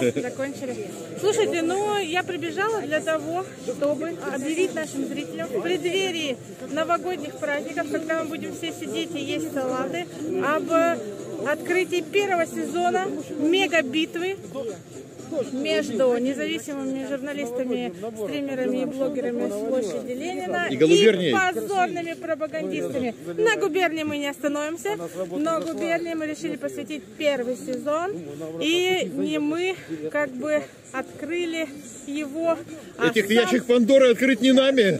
закончили. Слушайте, ну я прибежала для того, чтобы объявить нашим зрителям в преддверии новогодних праздников, когда мы будем все сидеть и есть салаты, об открытии первого сезона мега-битвы между независимыми журналистами, стримерами и блогерами с площади Ленина И губернией. позорными пропагандистами. На губернии мы не остановимся, но губернии мы решили посвятить первый сезон. И не мы как бы открыли его. а Этих сам- ящик Пандоры открыть не нами.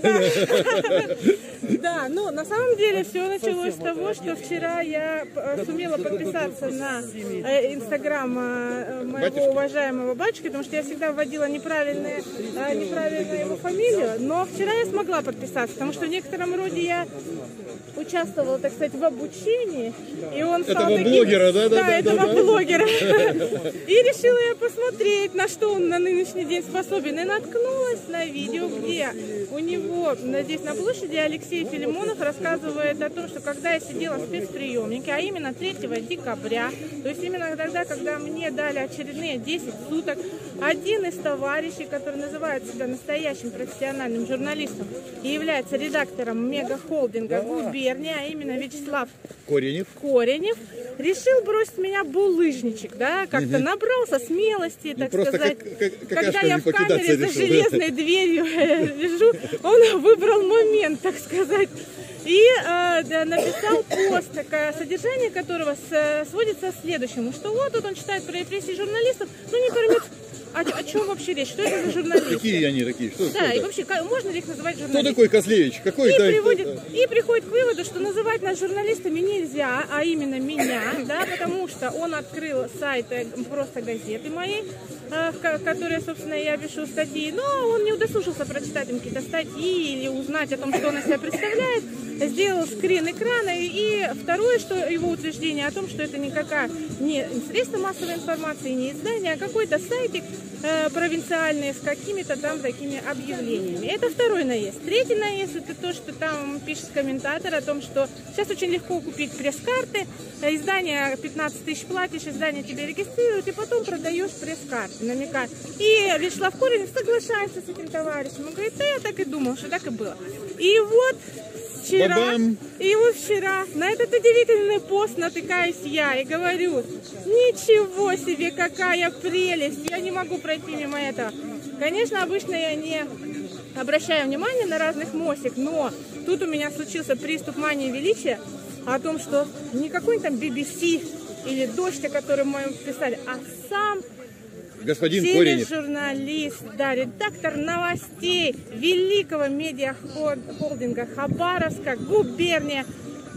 Да, ну на самом деле все началось с того, что вчера я э, сумела подписаться на э, инстаграм э, моего уважаемого батюшки, потому что я всегда вводила неправильные, неправильную его фамилию, но вчера я смогла подписаться, потому что в некотором роде я участвовала, так сказать, в обучении, и он стал Этого таким- блогера, да, да, этого да. блогера. И решила я посмотреть, на что он на нынешний день способен. И наткнулась на видео, где у него здесь на площади Алексей Филимонов рассказывает о том, что когда я сидела в спецприемнике, а именно 3 декабря, то есть именно тогда, когда мне дали очередные 10 суток, один из товарищей, который называет себя настоящим профессиональным журналистом и является редактором мегахолдинга «Губерния», а именно Вячеслав Коренев. Коренев решил бросить меня булыжничек, да, как-то набрался смелости, так просто сказать. как- как- Когда я в камере за да. железной дверью э, лежу, он выбрал момент, так сказать. И э, да, написал пост, такое содержание которого с- сводится к следующему, что вот тут он читает про репрессии журналистов, но не поймет, о, о чем вообще речь, что это за журналисты. Какие они такие? Что, Да, кто и это? вообще, можно ли их называть Кто журналистами? такой Козлевич? Какой И, это? приводит, и приходит к выводу, что называть нас журналистами нельзя, а именно меня, да, потому что он открыл сайт э, просто газеты моей, э, в ко- которой, собственно, я пишу статьи, но он не удосужился прочитать им какие-то статьи или узнать о том, что он из себя представляет, сделал скрин экрана, и второе, что его утверждение о том, что это никакая не средство массовой информации, не издание, а какой-то сайтик э, провинциальный с какими-то там такими объявлениями. Это второй наезд. Третий наезд это то, что там пишет комментатор о том, что сейчас очень легко купить пресс-карты, э, издание 15 тысяч платишь, издание тебе регистрируют, и потом продаешь пресс-карты, намекая. И Вячеслав Коренев соглашается с этим товарищем. Он говорит, да я так и думал, что так и было. И вот вчера, и вот вчера на этот удивительный пост натыкаюсь я и говорю, ничего себе, какая прелесть, я не могу пройти мимо этого. Конечно, обычно я не обращаю внимания на разных мосик, но тут у меня случился приступ мании величия о том, что не какой-нибудь там BBC или дождь, о котором мы писали, а сам Господин Коренев. Тележурналист, да, редактор новостей великого медиахолдинга Хабаровска, губерния,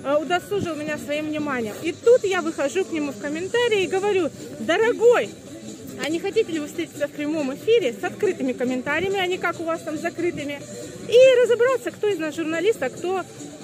э, удосужил меня своим вниманием. И тут я выхожу к нему в комментарии и говорю, дорогой, а не хотите ли вы встретиться в прямом эфире с открытыми комментариями, а не как у вас там закрытыми, и разобраться, кто из нас журналист, а кто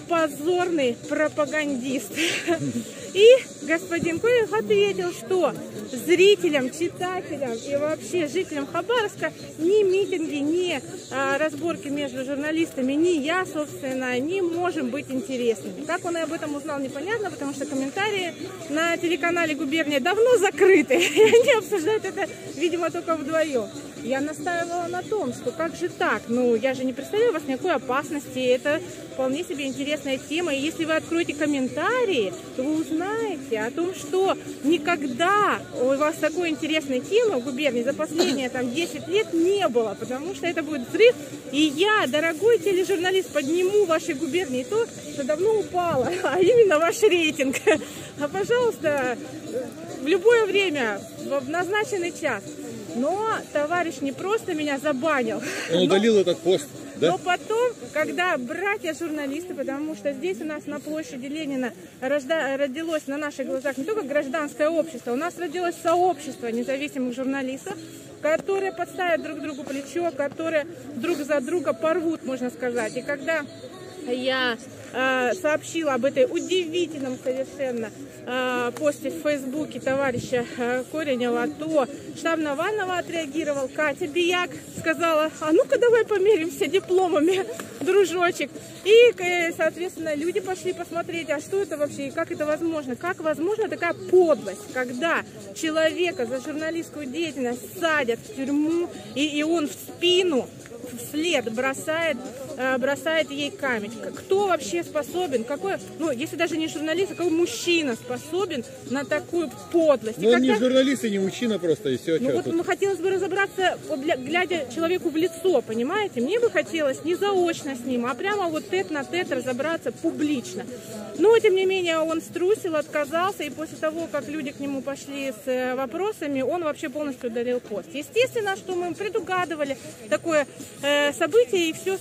позорный пропагандист. И господин Коев ответил, что зрителям, читателям и вообще жителям Хабаровска ни митинги, ни а, разборки между журналистами, ни я, собственно, не можем быть интересными. Как он и об этом узнал, непонятно, потому что комментарии на телеканале «Губерния» давно закрыты, и они обсуждают это, видимо, только вдвоем. Я настаивала на том, что как же так? Ну, я же не представляю вас никакой опасности. Это вполне себе интересная тема. И если вы откроете комментарии, то вы узнаете о том, что никогда у вас такой интересной темы в губернии за последние там 10 лет не было, потому что это будет взрыв. И я, дорогой тележурналист, подниму вашей губернии то, что давно упало, а именно ваш рейтинг. А, пожалуйста, в любое время, в назначенный час. Но товарищ не просто меня забанил, Он удалил этот пост. Да? но потом, когда братья-журналисты, потому что здесь у нас на площади Ленина рожда- родилось на наших глазах не только гражданское общество, у нас родилось сообщество независимых журналистов, которые подставят друг другу плечо, которые друг за друга порвут, можно сказать. И когда я сообщила об этой удивительном совершенно э, посте в Фейсбуке товарища э, Коренева, то штаб Навального отреагировал. Катя Бияк сказала, а ну-ка давай померимся дипломами, дружочек. И, э, соответственно, люди пошли посмотреть, а что это вообще и как это возможно. Как возможно такая подлость, когда человека за журналистскую деятельность садят в тюрьму, и, и он в спину вслед бросает, э, бросает ей камень. Кто вообще способен, какой, ну, если даже не журналист, а какой мужчина способен на такую подлость? И Ну, он не когда- журналист и не мужчина просто, и все. ну вот ну, хотелось бы разобраться, глядя человеку в лицо, понимаете? Мне бы хотелось не заочно с ним, а прямо вот тет на тет разобраться публично. Но, тем не менее, он струсил, отказался, и после того, как люди к нему пошли с э, вопросами, он вообще полностью удалил пост. Естественно, что мы предугадывали такое э, событие, и все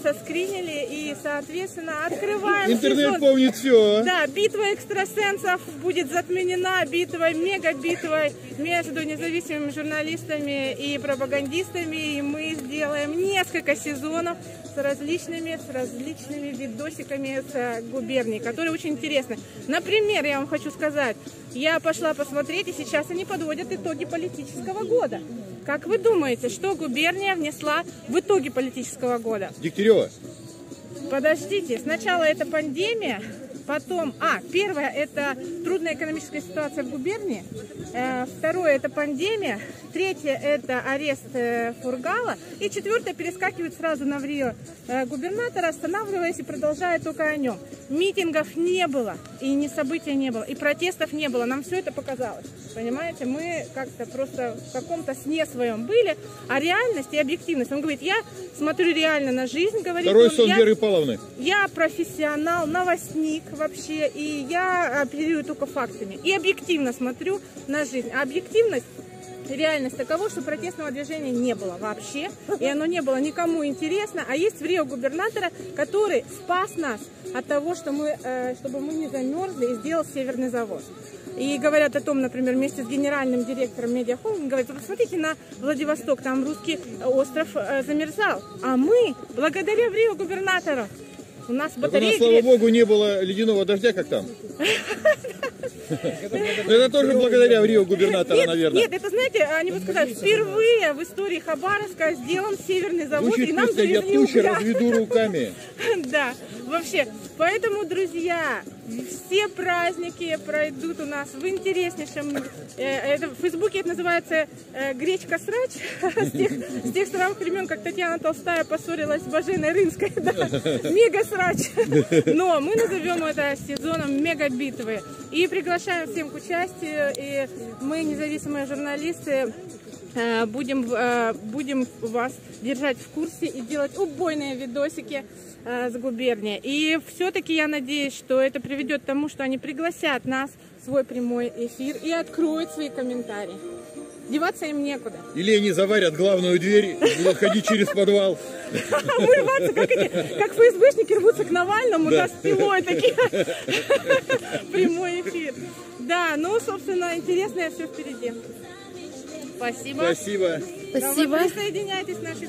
соскринили, и, соответственно, открываем Интернет сезон. помнит все. Да, битва экстрасенсов будет затменена битвой, мега-битвой между независимыми журналистами и пропагандистами. И мы сделаем несколько сезонов с различными, с различными видосиками с э, губерний, которые очень интересны. Например, я вам хочу сказать, я пошла посмотреть, и сейчас они подводят итоги политического года. Как вы думаете, что губерния внесла в итоги политического года? Дегтярева. Подождите, сначала это пандемия, потом, а, первое это трудная экономическая ситуация в губернии, э, второе это пандемия, третье это арест э, Фургала, и четвертое перескакивает сразу на Врио э, губернатора, останавливаясь и продолжая только о нем. Митингов не было, и ни события не было, и протестов не было, нам все это показалось. Понимаете, мы как-то просто в каком-то сне своем были, а реальность и объективность. Он говорит, я смотрю реально на жизнь, говорит Второй он, сон я- Веры Павловны. я профессионал, новостник вообще, и я оперирую только фактами. И объективно смотрю на жизнь. А объективность Реальность такова, что протестного движения не было вообще, и оно не было никому интересно. А есть в Рио губернатора, который спас нас от того, что мы, э, чтобы мы не замерзли и сделал северный завод. И говорят о том, например, вместе с генеральным директором медиахолдинга, говорят, «Вы посмотрите на Владивосток, там русский остров э, замерзал. А мы, благодаря в Рио губернатору, у нас Так у нас, слава богу, не было ледяного дождя, как там. Это тоже благодаря Рио губернатора, наверное. нет, это знаете, они бы сказали, впервые в истории Хабаровска сделан северный завод, и нам песня «Я завезли тучи разведу руками». Да, вообще. Поэтому, друзья, все праздники пройдут у нас в интереснейшем... э, это, в Фейсбуке это называется э, гречка-срач. С тех, с тех старых времен, как Татьяна Толстая поссорилась с Боженой Рынской. Да, мега-срач. Но мы назовем это сезоном мега-битвы. И приглашаем всем к участию. И мы, независимые журналисты, Будем, э, будем вас держать в курсе и делать убойные видосики э, с губернии. И все-таки я надеюсь, что это приведет к тому, что они пригласят нас в свой прямой эфир и откроют свои комментарии. Деваться им некуда. Или они заварят главную дверь, ходить через подвал. А мы рваться, как эти, как ФСБшники рвутся к Навальному, да, с пилой такие. Прямой эфир. Да, ну, собственно, интересное все впереди. Спасибо. Спасибо. Спасибо. Присоединяйтесь к нашей.